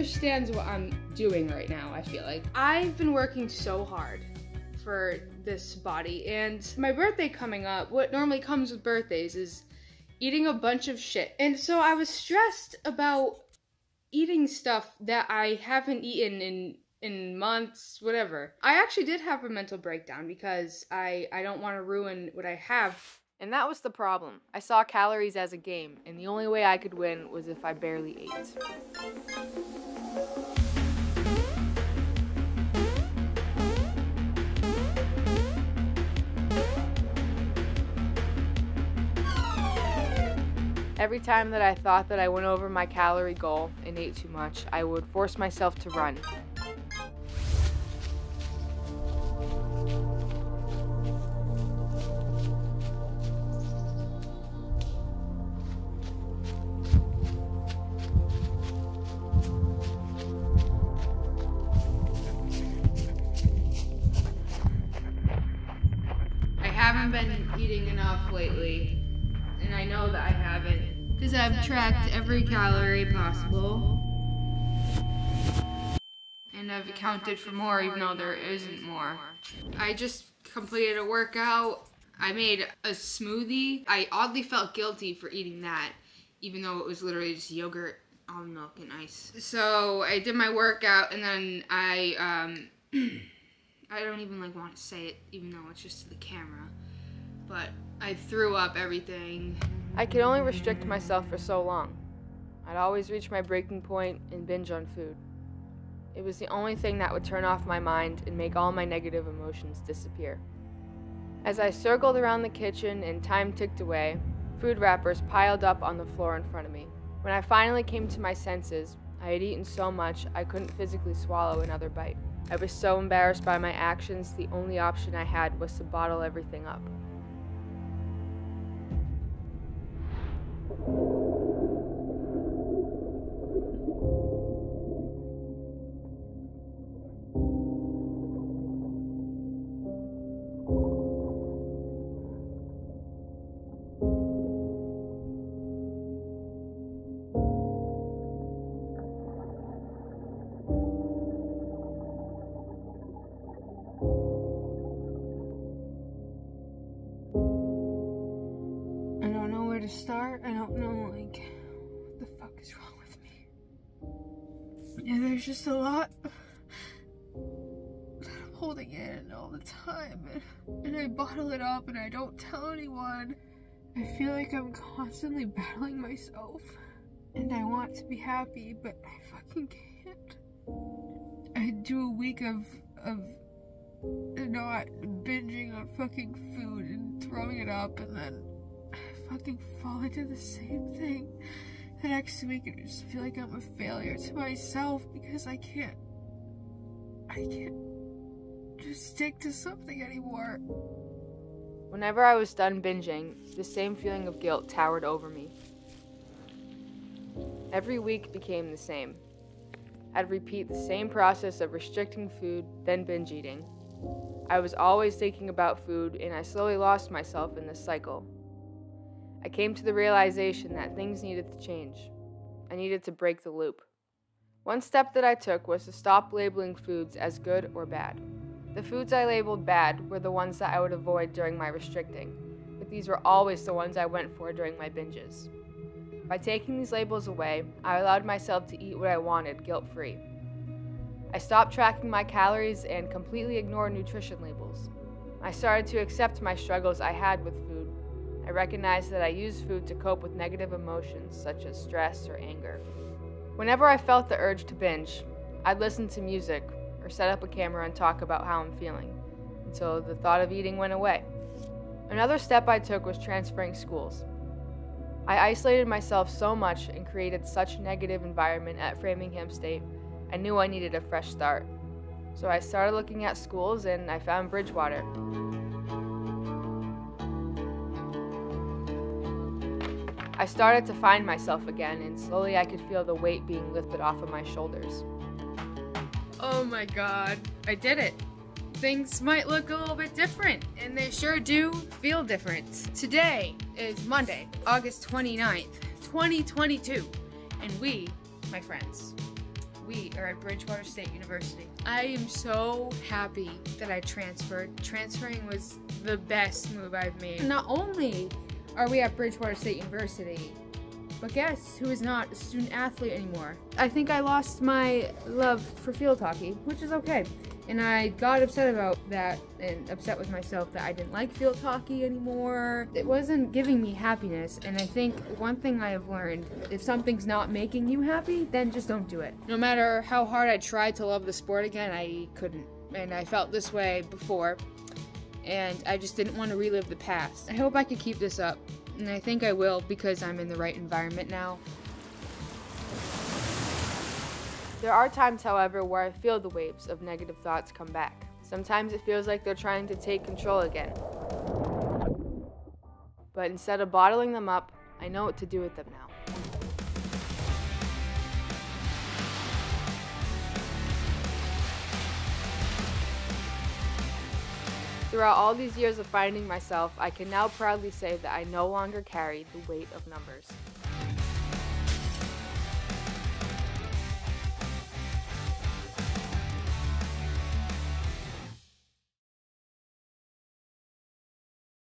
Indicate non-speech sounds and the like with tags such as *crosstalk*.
understands what I'm doing right now, I feel like. I've been working so hard for this body, and my birthday coming up, what normally comes with birthdays is eating a bunch of shit. And so I was stressed about eating stuff that I haven't eaten in in months, whatever. I actually did have a mental breakdown because I I don't want to ruin what I have. And that was the problem. I saw calories as a game, and the only way I could win was if I barely ate. Every time that I thought that I went over my calorie goal and ate too much, I would force myself to run. Haven't been eating enough lately, and I know that I haven't because I've tracked every calorie possible. And I've accounted for more even though there isn't more. I just completed a workout. I made a smoothie. I oddly felt guilty for eating that, even though it was literally just yogurt, almond milk, and ice. So I did my workout and then I, um, *clears throat* I don't even like want to say it, even though it's just to the camera. But I threw up everything. I could only restrict myself for so long. I'd always reach my breaking point and binge on food. It was the only thing that would turn off my mind and make all my negative emotions disappear. As I circled around the kitchen and time ticked away, food wrappers piled up on the floor in front of me. When I finally came to my senses, I had eaten so much I couldn't physically swallow another bite. I was so embarrassed by my actions, the only option I had was to bottle everything up. thank you. Start. I don't like, what the fuck is wrong with me. And there's just a lot that I'm holding in all the time. And, and I bottle it up and I don't tell anyone. I feel like I'm constantly battling myself. And I want to be happy, but I fucking can't. I do a week of, of not binging on fucking food and throwing it up and then I fucking fall into the same thing the next week and I just feel like I'm a failure to myself because I can't I can't just stick to something anymore. Whenever I was done binging, the same feeling of guilt towered over me. Every week became the same. I'd repeat the same process of restricting food, then binge eating. I was always thinking about food, and I slowly lost myself in this cycle. I came to the realization that things needed to change. I needed to break the loop. One step that I took was to stop labeling foods as good or bad. The foods I labeled bad were the ones that I would avoid during my restricting, but these were always the ones I went for during my binges. By taking these labels away, I allowed myself to eat what I wanted guilt free. I stopped tracking my calories and completely ignored nutrition labels. I started to accept my struggles I had with food. I recognized that I used food to cope with negative emotions such as stress or anger. Whenever I felt the urge to binge, I'd listen to music or set up a camera and talk about how I'm feeling until the thought of eating went away. Another step I took was transferring schools. I isolated myself so much and created such a negative environment at Framingham State, I knew I needed a fresh start. So I started looking at schools and I found Bridgewater. I started to find myself again, and slowly I could feel the weight being lifted off of my shoulders. Oh my god, I did it. Things might look a little bit different, and they sure do feel different. Today is Monday, August 29th, 2022, and we, my friends, we are at Bridgewater State University. I am so happy that I transferred. Transferring was the best move I've made. Not only are we at Bridgewater State University, but guess who is not a student athlete anymore? I think I lost my love for field hockey, which is okay. And I got upset about that and upset with myself that I didn't like field hockey anymore. It wasn't giving me happiness. And I think one thing I have learned if something's not making you happy, then just don't do it. No matter how hard I tried to love the sport again, I couldn't. And I felt this way before. And I just didn't want to relive the past. I hope I could keep this up. And I think I will because I'm in the right environment now. There are times, however, where I feel the waves of negative thoughts come back. Sometimes it feels like they're trying to take control again. But instead of bottling them up, I know what to do with them now. Throughout all these years of finding myself, I can now proudly say that I no longer carry the weight of numbers.